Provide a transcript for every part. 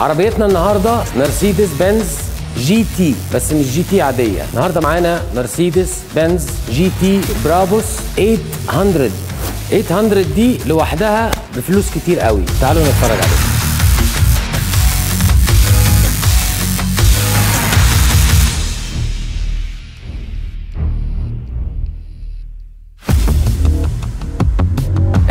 عربيتنا النهارده مرسيدس بنز GT بس مش GT عادية. النهارده معانا مرسيدس بنز GT برابوس 800 800 دي لوحدها بفلوس كتير قوي. تعالوا نتفرج عليها.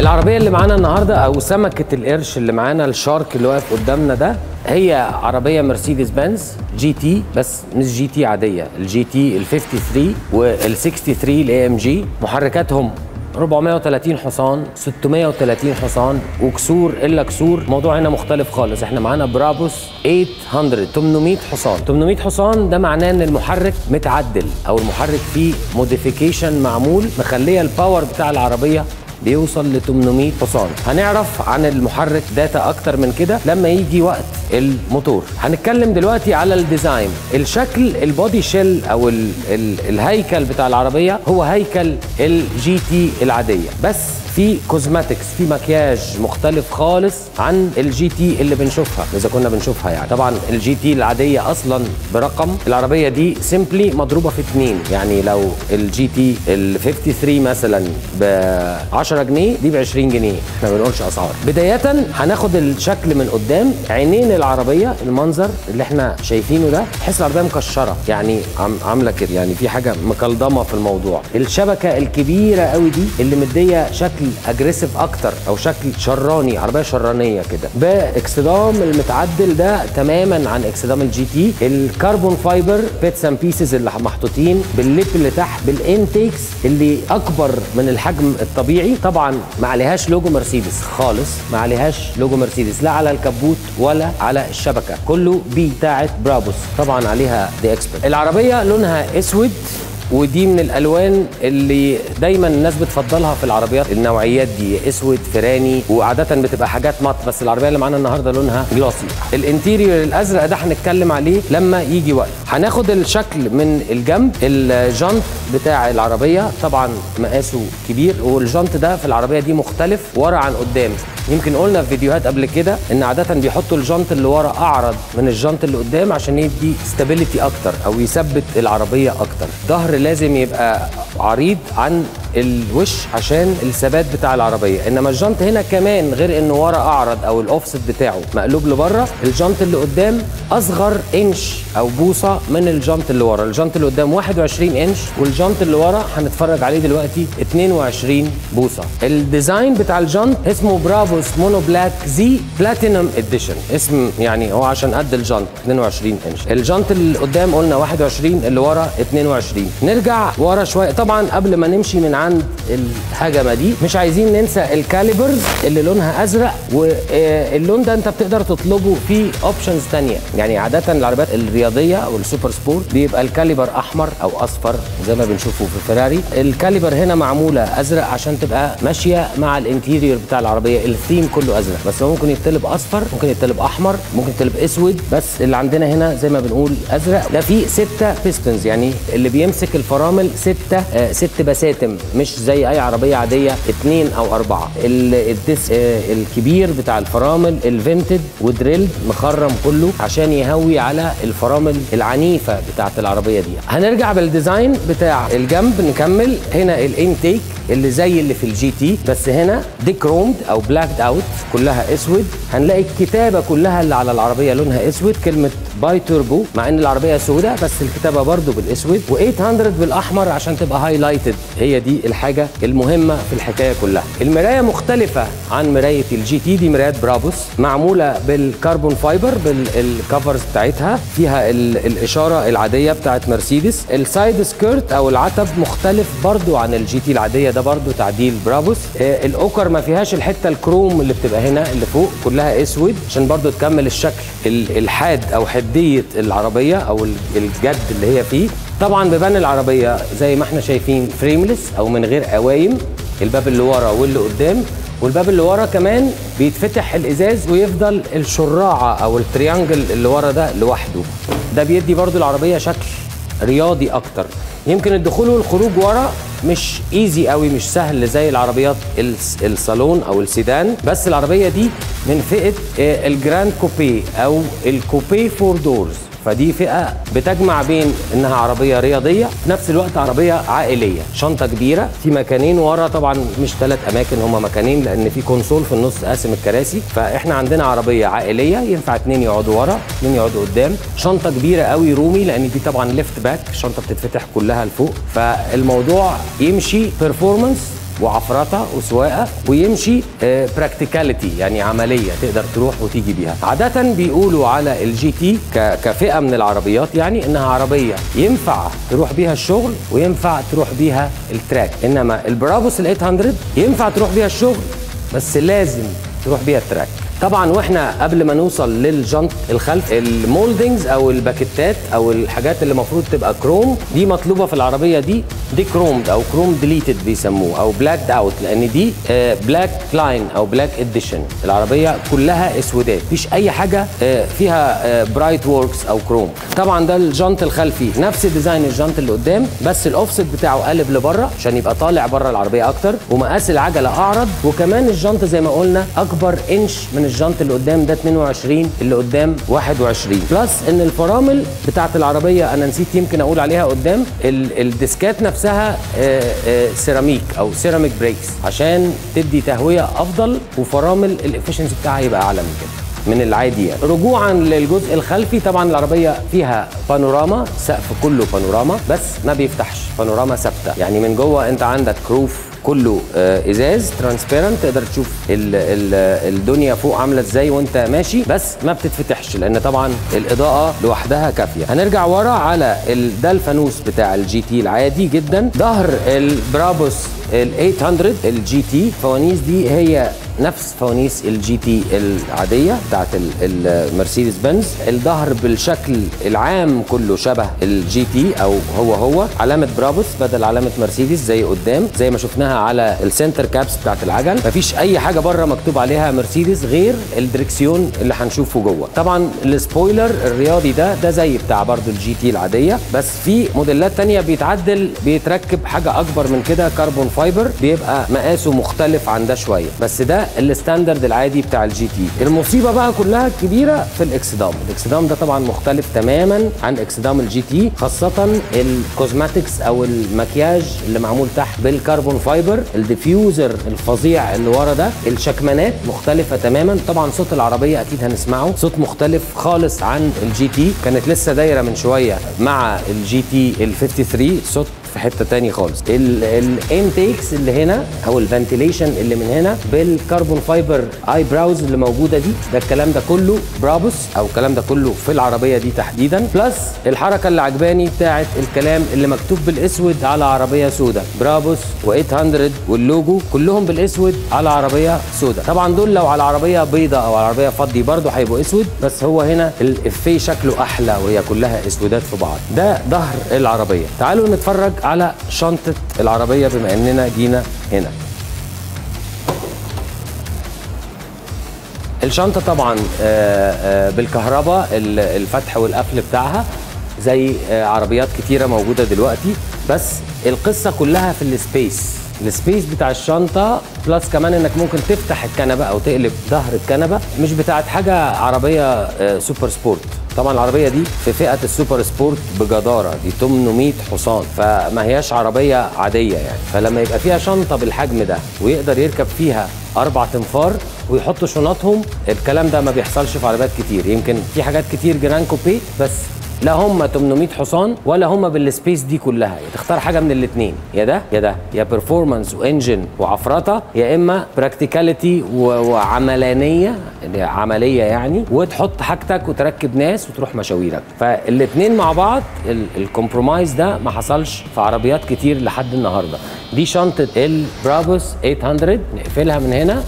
العربية اللي معانا النهاردة أو سمكة القرش اللي معانا ال shark اللي واقف قدامنا ده هي عربية مرسيدس بنز GT بس مش GT عادية ال GT ال 53 وال 63 ال AMG. محركاتهم 430 حصان 630 حصان وكسور إلا كسور. الموضوع هنا مختلف خالص. إحنا معانا برابوس 800 800 حصان. 800 حصان ده معناه إن المحرك متعدل أو المحرك فيه modification معمول مخلية ال power بتاع العربية بيوصل ل 800 حصان. هنعرف عن المحرك data أكتر من كده لما يجي وقت. الموتور. هنتكلم دلوقتي على ال design. الشكل ال body shell أو ال ال الهيكل بتاع العربية هو هيكل ال GT العادية. بس في cosmetics في مكياج مختلف خالص عن ال GT اللي بنشوفها إذا كنا بنشوفها يعني. طبعا ال GT العادية أصلا برقم. العربية دي simply مضروبة في اتنين. يعني لو ال GT ال 53 مثلا ب 10 جنيه دي ب 20 جنيه. إحنا ما بنقولش أسعار. بداية هناخد الشكل من قدام. العربية المنظر اللي إحنا شايفينه ده تحس العربية مكشرة. يعني عاملة كده. يعني في حاجة مكلضمة في الموضوع. الشبكة الكبيرة قوي دي اللي مدية شكل aggressive أكتر أو شكل شراني عربية شرانية كده. باكصدام المتعدل ده تماما عن اكصدام ال GT ال carbon fiber bits and pieces اللي محطوطين بال lip اللي تحت بال intakes اللي أكبر من الحجم الطبيعي. طبعا ما عليهاش لوجو مرسيدس خالص. ما عليهاش لوجو مرسيدس لا على الكبوت ولا على الشبكة. كله بي بتاعت برابوس طبعا عليها The Expert العربية لونها أسود ودي من الألوان اللي دايما الناس بتفضلها في العربيات. النوعيات دي أسود فراني وعادة بتبقى حاجات matte بس العربية اللي معانا النهارده لونها glossy ال interior الأزرق ده هنتكلم عليه لما يجي وقت. هناخد الشكل من الجنب. الجنط بتاع العربية طبعا مقاسه كبير والجنط ده في العربية دي مختلف ورا عن قدام. يمكن قلنا في فيديوهات قبل كده إن عادة بيحطوا الجنط اللي ورا أعرض من الجنط اللي قدام عشان يدي stability أكتر أو يثبت العربية أكتر. الظهر لازم يبقى عريض عن الوش عشان الثبات بتاع العربية. إنما الجنط هنا كمان غير إنه ورا أعرض أو الأوفست بتاعه مقلوب لبره الجنط اللي قدام أصغر إنش أو بوصة من الجنط اللي ورا. الجنط اللي قدام 21 إنش والجنط اللي ورا هنتفرج عليه دلوقتي 22 بوصة. ال design بتاع الجنط اسمه برابوس Monoblock Z Platinum Edition. اسم يعني هو عشان قد الجنط 22 إنش. الجنط اللي قدام قلنا 21 اللي ورا 22 نرجع ورا شوية. طبعا قبل ما نمشي من عند الحتة دي. مش عايزين ننسى ال calipers اللي لونها أزرق واللون ده أنت بتقدر تطلبه في options تانية. يعني عادة العربيات الرياضية أو ال super sport بيبقى ال caliper أحمر أو أصفر زي ما بنشوفه في فيراري ال caliper هنا معمولة أزرق عشان تبقى ماشية مع ال interior بتاع العربية. الثيم كله أزرق بس هو ممكن يتطلب أصفر ممكن يتطلب أحمر ممكن يتطلب أسود بس اللي عندنا هنا زي ما بنقول أزرق. ده فيه ستة pistons يعني اللي بيمسك الفرامل ستة آه ست بساتم. مش زي أي عربية عادية اثنين أو أربعة. الديسك آه الكبير بتاع الفرامل ال vented و drilled مخرم كله عشان يهوي على الفرامل العنيفة بتاعت العربية دي. هنرجع بال design بتاع الجنب نكمل. هنا ال intake اللي زي اللي في ال GT بس هنا dechromed أو blacked out كلها أسود. هنلاقي الكتابة كلها اللي على العربية لونها أسود كلمة biturbo مع إن العربية سوداء بس الكتابة برضو بالأسود و800 بالأحمر عشان تبقى highlighted هي دي الحاجة المهمة في الحكاية كلها. المراية مختلفة عن مراية ال GT دي مرايات برابوس معمولة بال carbon fiber بال covers بتاعتها. فيها الإشارة العادية بتاعت مرسيدس. ال side skirt أو العتب مختلف برضو عن ال GT العادية ده برضو تعديل برابوس. آه الأوكر ما فيهاش الحتة الكروم اللي بتبقى هنا اللي فوق كلها أسود عشان برضو تكمل الشكل الحاد أو حدية العربية أو الجد اللي هي فيه. طبعا بيبان العربية زي ما إحنا شايفين frameless أو من غير قوايم الباب اللي ورا واللي قدام. والباب اللي ورا كمان بيتفتح الإزاز ويفضل الشراعة أو ال triangle اللي ورا ده لوحده. ده بيدي برضو العربية شكل رياضي أكتر. يمكن الدخول والخروج ورا مش easy قوي مش سهل زي العربيات الصالون أو السيدان. بس العربية دي من فئة آه، ال grand coupe أو ال coupe four doors. فدي فئة بتجمع بين إنها عربية رياضية في نفس الوقت عربية عائلية. شنطة كبيرة في مكانين ورا. طبعا مش ثلاث أماكن هما مكانين لأن في console في النص قاسم الكراسي. فإحنا عندنا عربية عائلية ينفع اتنين يقعدوا ورا اتنين يقعدوا قدام. شنطة كبيرة قوي رومي لأن دي طبعا liftback الشنطه بتتفتح كلها لفوق. فالموضوع يمشي performance وعفرطة وسواقة ويمشي practicality يعني عملية تقدر تروح وتيجي بيها. عادة بيقولوا على ال GT كفئة من العربيات يعني إنها عربية ينفع تروح بيها الشغل وينفع تروح بيها ال track. إنما البرابوس ال 800 ينفع تروح بيها الشغل بس لازم تروح بيها ال track. طبعا وإحنا قبل ما نوصل للجنط الخلف ال moldings أو الباكيتات أو الحاجات اللي المفروض تبقى كروم دي مطلوبة في العربية دي dechromed أو chrome deleted بيسموه أو black out لأن دي black line أو black edition العربية كلها أسودات مفيش أي حاجة آه، فيها bright works أو كروم طبعا ده الجنط الخلفي نفس design الجنط اللي قدام بس الاوفست بتاعه قلب لبره عشان يبقى طالع بره العربية أكتر ومقاس العجلة أعرض وكمان الجنط زي ما قلنا أكبر انش من الجنط اللي قدام ده 22 اللي قدام 21 plus إن الفرامل بتاعت العربية أنا نسيت يمكن أقول عليها قدام ال- الديسكات نفسها سيراميك أو ceramic brakes عشان تدي تهوية أفضل وفرامل ال efficiency بتاعها يبقى أعلى من كده. من العادي يعني. رجوعا للجزء الخلفي طبعا العربية فيها بانوراما السقف كله بانوراما بس ما بيفتحش. بانوراما ثابتة. يعني من جوه انت عندك roof كله آه، إزاز transparent تقدر تشوف ال ال الدنيا فوق عاملة إزاي وانت ماشي بس ما بتتفتحش لأن طبعا الإضاءة لوحدها كافية. هنرجع ورا على ده الفانوس بتاع ال GT العادي جدا. ظهر البرابوس ال 800 ال GT الفوانيس دي هي نفس فوانيس ال GT العادية بتاعت ال- المرسيدس بنز الظهر بالشكل العام كله شبه ال GT أو هو هو. علامة برابوس بدل علامة مرسيدس زي قدام زي ما شفناها على ال center caps بتاعت العجل. مفيش أي حاجة بره مكتوب عليها مرسيدس غير الدركسيون اللي هنشوفه جوه. طبعا ال spoiler الرياضي ده ده زي بتاع برضو ال GT العادية. بس في موديلات تانية بيتعدل بيتركب حاجة أكبر من كده carbon fiber بيبقى مقاسه مختلف عن ده شوية. بس ده ال standard العادي بتاع ال GT. المصيبة بقى كلها الكبيره في الاكسدام. الاكسدام ده طبعا مختلف تماما عن اكسدام ال GT خاصة ال cosmetics أو المكياج اللي معمول تحت بال carbon fiber ال diffuser الفظيع اللي ورا ده الشكمانات مختلفة تماما. طبعا صوت العربية أكيد هنسمعه. صوت مختلف خالص عن ال GT. كانت لسه دايرة من شوية مع ال GT ال 53 صوت في حتة تاني خالص. ال intakes اللي هنا أو ال ventilation اللي من هنا بال carbon fiber اي براوز اللي موجودة دي ده الكلام ده كله برابوس أو الكلام ده كله في العربية دي تحديدا. plus الحركة اللي عجباني بتاعت الكلام اللي مكتوب بالاسود على عربية سودا برابوس و800 واللوجو كلهم بالاسود على عربية سودا طبعا دول لو على عربية بيضة أو على عربية فضي برضه هيبقوا اسود بس هو هنا الافيه شكله أحلى وهي كلها اسودات في بعض. ده ظهر العربية. تعالوا نتفرج على شنطة العربية بما إننا جينا هنا. الشنطة طبعا آه، آه، بالكهرباء ال- الفتح والقفل بتاعها زي آه، عربيات كتيرة موجودة دلوقتي. بس القصة كلها في ال space. ال space بتاع الشنطة plus كمان إنك ممكن تفتح الكنبة أو تقلب ظهر الكنبة. مش بتاعت حاجة عربية super sport. طبعا العربية دي في فئة ال super sport بجدارة دي 800 حصان فما هياش عربية عادية يعني. فلما يبقى فيها شنطة بالحجم ده ويقدر يركب فيها أربع تنفار ويحطوا شنطهم الكلام ده ما بيحصلش في عربيات كتير. يمكن في حاجات كتير Gran Coupe بس لا هم 800 حصان ولا هم بال space دي كلها. يا تختار حاجة من الاثنين يا ده يا ده. يا performance و engine وعفرطة يا إما practicality وعملانية هي عملية يعني وتحط حاجتك وتركب ناس وتروح مشاويرك. فالاثنين مع بعض ال- ال compromise ده ما حصلش في عربيات كتير لحد النهارده. دي شنطه البرابوس 800 نقفلها من هنا.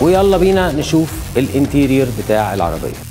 ويلا بينا نشوف الانتيرير بتاع العربية.